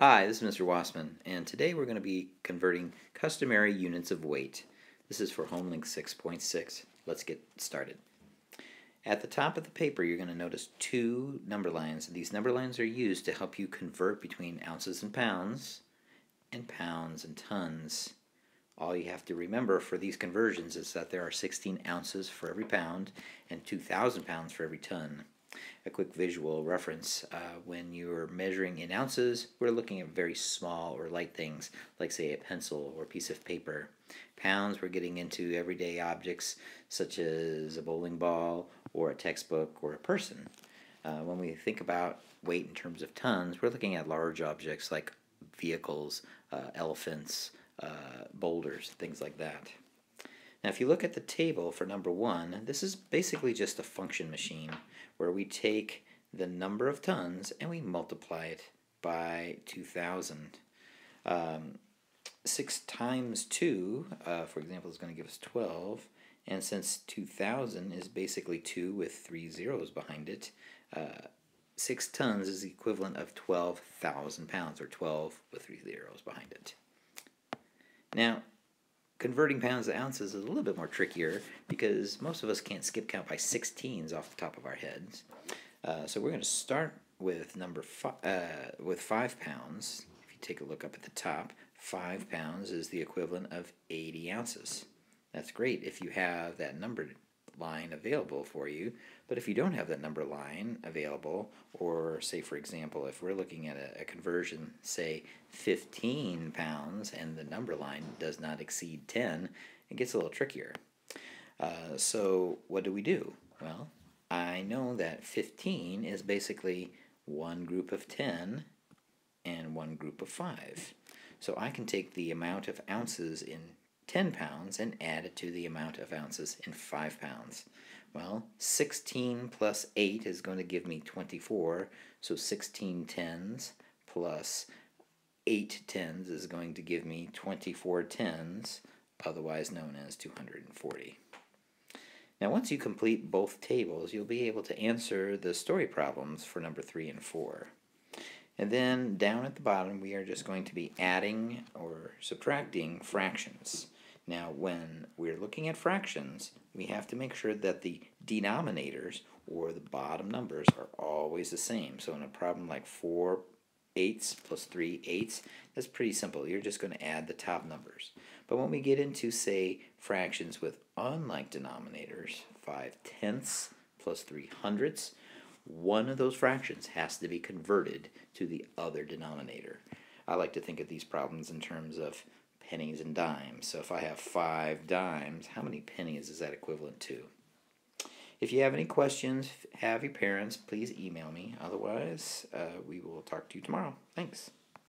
Hi, this is Mr. Wasemann, and today we're going to be converting customary units of weight. This is for HomeLink 6.6. Let's get started. At the top of the paper, you're going to notice two number lines. These number lines are used to help you convert between ounces and pounds and pounds and tons. All you have to remember for these conversions is that there are 16 ounces for every pound and 2,000 pounds for every ton a quick visual reference. Uh, when you're measuring in ounces, we're looking at very small or light things, like say a pencil or a piece of paper. Pounds, we're getting into everyday objects such as a bowling ball or a textbook or a person. Uh, when we think about weight in terms of tons, we're looking at large objects like vehicles, uh, elephants, uh, boulders, things like that. Now if you look at the table for number one, this is basically just a function machine where we take the number of tons and we multiply it by 2,000. Um, 6 times 2, uh, for example, is going to give us 12. And since 2,000 is basically 2 with three zeros behind it, uh, 6 tons is the equivalent of 12,000 pounds, or 12 with three zeros behind it. Now, Converting pounds to ounces is a little bit more trickier because most of us can't skip count by 16s off the top of our heads. Uh, so we're going to start with number five, uh, with five pounds. If you take a look up at the top, five pounds is the equivalent of 80 ounces. That's great if you have that number line available for you. But if you don't have that number line available, or say for example, if we're looking at a, a conversion, say 15 pounds, and the number line does not exceed 10, it gets a little trickier. Uh, so what do we do? Well, I know that 15 is basically one group of 10 and one group of 5. So I can take the amount of ounces in 10 pounds and add it to the amount of ounces in 5 pounds. Well, 16 plus 8 is going to give me 24, so 16 tens plus 8 tens is going to give me 24 tens, otherwise known as 240. Now once you complete both tables, you'll be able to answer the story problems for number 3 and 4. And then down at the bottom, we are just going to be adding or subtracting fractions. Now, when we're looking at fractions, we have to make sure that the denominators, or the bottom numbers, are always the same. So in a problem like 4 eighths plus 3 eighths, that's pretty simple. You're just going to add the top numbers. But when we get into, say, fractions with unlike denominators, 5 tenths plus 3 hundredths, one of those fractions has to be converted to the other denominator. I like to think of these problems in terms of pennies and dimes. So if I have five dimes, how many pennies is that equivalent to? If you have any questions, have your parents, please email me. Otherwise, uh, we will talk to you tomorrow. Thanks.